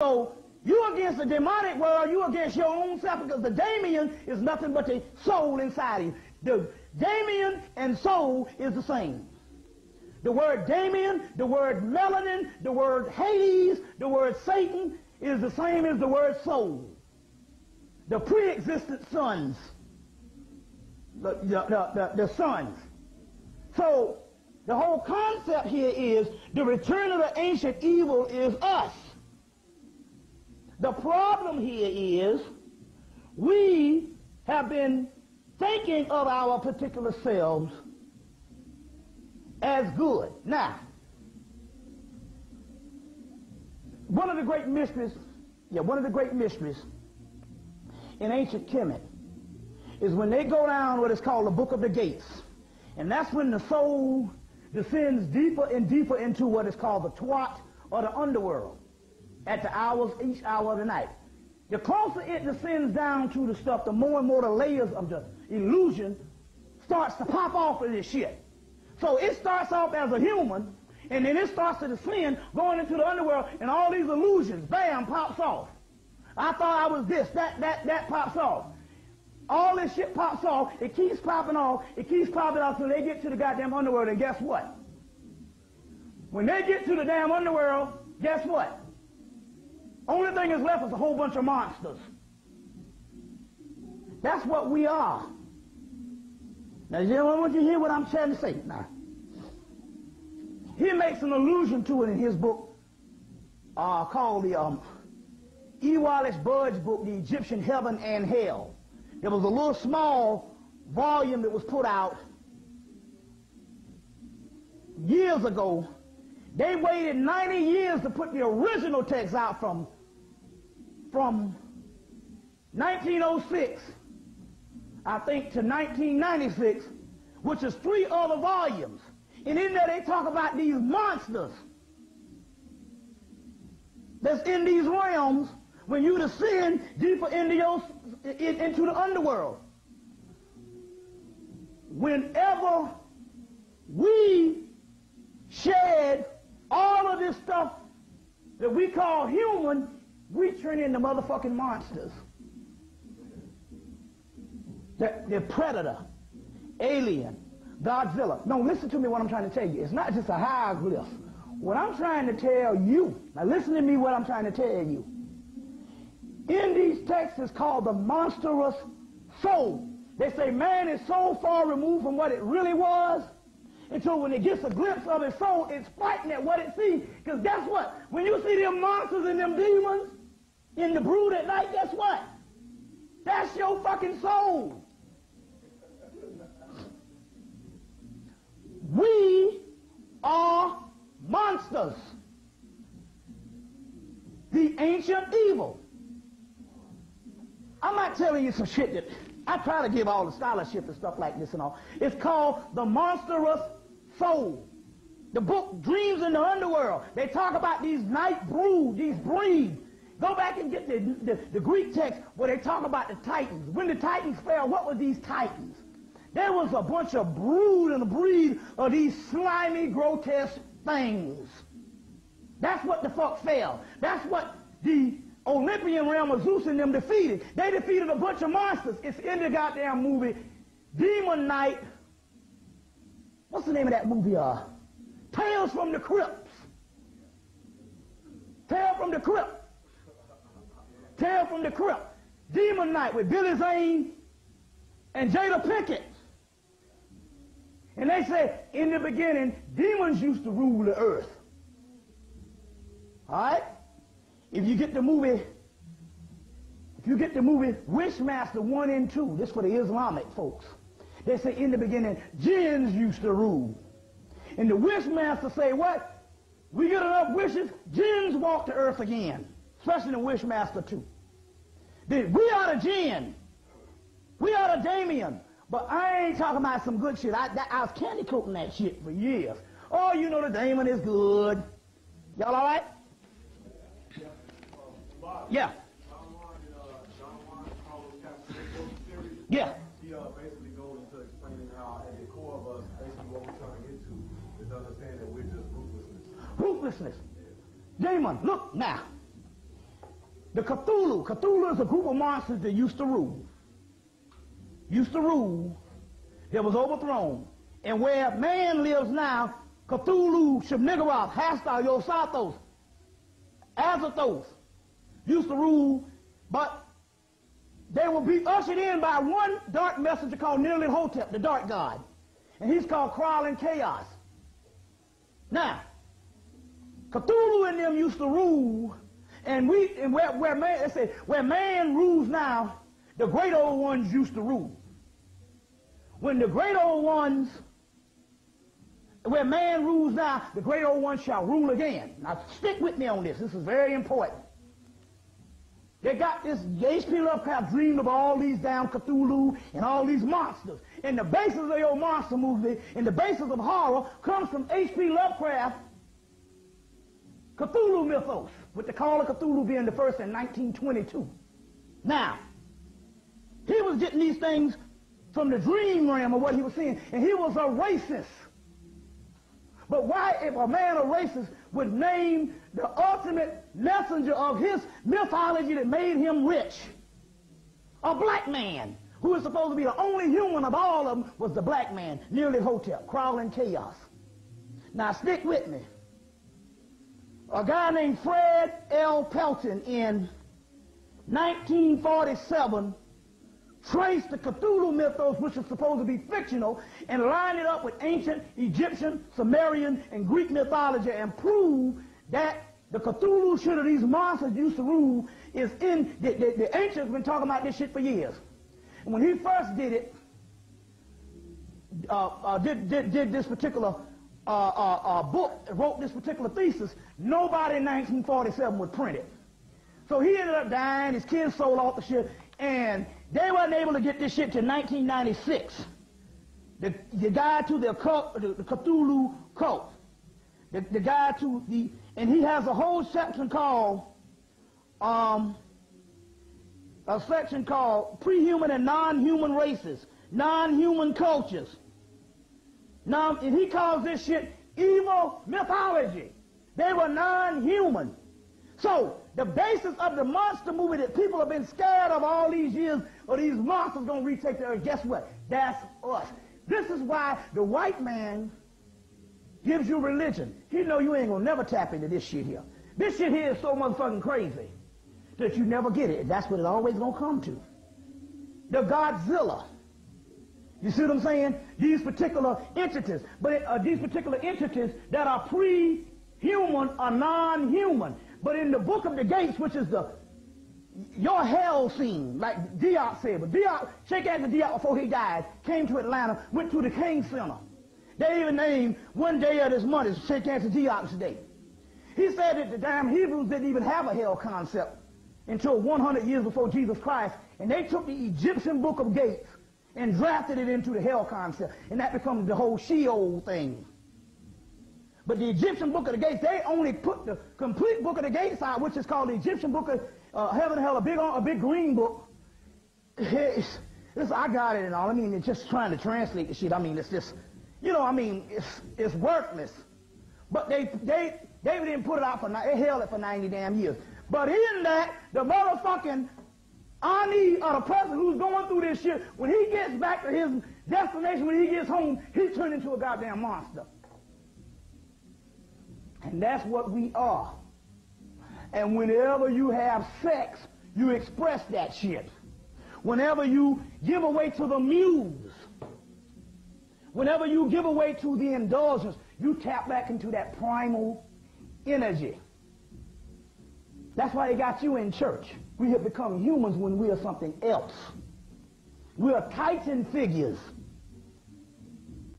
So you against the demonic world, you against your own self because the Damien is nothing but the soul inside you. The Damien and soul is the same. The word Damien, the word melanin, the word Hades, the word Satan is the same as the word soul. The pre-existent sons. The, the, the, the, the sons. So the whole concept here is the return of the ancient evil is us. The problem here is we have been thinking of our particular selves as good. Now, one of the great mysteries, yeah, one of the great mysteries in ancient Kemet is when they go down what is called the Book of the Gates. And that's when the soul descends deeper and deeper into what is called the Tuat or the underworld at the hours, each hour of the night. The closer it descends down to the stuff, the more and more the layers of the illusion starts to pop off of this shit. So it starts off as a human, and then it starts to descend, going into the underworld, and all these illusions, bam, pops off. I thought I was this, that, that, that pops off. All this shit pops off, it keeps popping off, it keeps popping off till they get to the goddamn underworld, and guess what? When they get to the damn underworld, guess what? Only thing that's left is a whole bunch of monsters. That's what we are. Now, you know, I want you to hear what I'm trying to say. Now, he makes an allusion to it in his book uh, called the um, E. Wallis Budge book, The Egyptian Heaven and Hell. There was a little small volume that was put out years ago. They waited 90 years to put the original text out from, from 1906 I think, to 1996, which is three other volumes. And in there they talk about these monsters that's in these realms when you descend deeper into, your, into the underworld. Whenever we shed all of this stuff that we call human, we turn into motherfucking monsters the, the predator, alien, Godzilla. No, listen to me what I'm trying to tell you. It's not just a hieroglyph. What I'm trying to tell you, now listen to me what I'm trying to tell you. In these texts is called the monstrous soul. They say man is so far removed from what it really was until when it gets a glimpse of its soul, it's fighting at what it sees. Because guess what? When you see them monsters and them demons in the brood at night, guess what? That's your fucking soul. We are monsters. The ancient evil. I'm not telling you some shit that I try to give all the scholarship and stuff like this and all. It's called The Monstrous Soul. The book Dreams in the Underworld. They talk about these night brood, these breeds. Go back and get the, the, the Greek text where they talk about the Titans. When the Titans fell, what were these Titans? There was a bunch of brood and a breed of these slimy, grotesque things. That's what the fuck fell. That's what the Olympian realm of Zeus and them defeated. They defeated a bunch of monsters. It's in the goddamn movie Demon Knight. What's the name of that movie? Uh, Tales from the Crypts. Tale from the Crypt. Tale from the Crypt. Demon Knight with Billy Zane and Jada Pinkett. And they say, in the beginning, demons used to rule the earth. All right? If you get the movie, if you get the movie Wishmaster 1 and 2, this for the Islamic folks. They say in the beginning, jinns used to rule. And the Wishmaster say, what? We get enough wishes, jinns walk the earth again. Especially in Wishmaster 2. We are the jinn. We are the Damien. But I ain't talking about some good shit. I, that, I was candy coating that shit for years. Oh, you know the Damon is good. Y'all all right? Yeah. Yeah. He uh, basically goes into explaining how at the core of us, basically what we're trying to get to is understand that we're just ruthlessness. Ruthlessness. Damon, look now. The Cthulhu. Cthulhu is a group of monsters that used to rule. Used to rule. That was overthrown. And where man lives now, Cthulhu, Shub-Niggurath, Hastur, Yog-Sothoth, Azathoth used to rule, but they will be ushered in by one dark messenger called Nyarlathotep, the dark god. And he's called Crawling Chaos. Now, Cthulhu and them used to rule, and we and where, where man they say where man rules now, the great old ones used to rule. When the great old ones, where man rules now, the great old ones shall rule again. Now stick with me on this. This is very important. They got this, H.P. Lovecraft dreamed of all these damn Cthulhu and all these monsters. And the basis of your monster movie and the basis of horror comes from H.P. Lovecraft Cthulhu mythos, with the Call of Cthulhu being the first in 1922. Now, he was getting these things from the dream realm of what he was seeing, and he was a racist. But why, if a man, a racist, would name the ultimate messenger of his mythology that made him rich, a black man, who is supposed to be the only human of all of them, was the black man, Nyarlathotep, crawling chaos. Now stick with me. A guy named Fred L. Pelton in 1947 traced the Cthulhu mythos, which is supposed to be fictional, and lined it up with ancient Egyptian, Sumerian, and Greek mythology and proved that the Cthulhu shit of these monsters used to rule is in, the, the, the ancients have been talking about this shit for years. And when he first did it, uh, uh, did, did, did this particular uh, uh, uh, book, wrote this particular thesis, nobody in 1947 would print it. So he ended up dying, his kids sold off the shit, and they weren't able to get this shit to 1996. The, the guy to the, the, the Cthulhu cult, the, the guy to the, and he has a whole section called, um, a section called pre-human and non-human races, non-human cultures. Now, he calls this shit evil mythology. They were non-human. So, the basis of the monster movie that people have been scared of all these years, or these monsters gonna retake the earth, guess what? That's us. This is why the white man gives you religion. He know you ain't gonna never tap into this shit here. This shit here is so motherfucking crazy that you never get it. That's what it always gonna come to. The Godzilla. You see what I'm saying? These particular entities, but it, uh, these particular entities that are pre-human are non-human. But in the book of the gates, which is the your hell scene, like Diop said, but Diop, Cheikh Anta Diop, before he died, came to Atlanta, went to the King Center. They even named one day of this month as Cheikh Anta Diop's day. He said that the damn Hebrews didn't even have a hell concept until 100 years before Jesus Christ, and they took the Egyptian book of Gates and drafted it into the hell concept, and that becomes the whole Sheol thing. But the Egyptian book of the gates, they only put the complete book of the gates out, which is called the Egyptian book of uh, heaven and hell, a big, a big green book. It's, it's, I got it and all. I mean, it's just trying to translate the shit. I mean, it's just, you know, I mean, it's, it's worthless. But they, they, David didn't put it out for, they held it for 90 damn years. But in that, the motherfucking Ani or the person who's going through this shit, when he gets back to his destination, when he gets home, he turned into a goddamn monster. And that's what we are. And whenever you have sex, you express that shit. Whenever you give away to the muse, whenever you give away to the indulgence, you tap back into that primal energy. That's why they got you in church. We have become humans when we are something else. We are titan figures.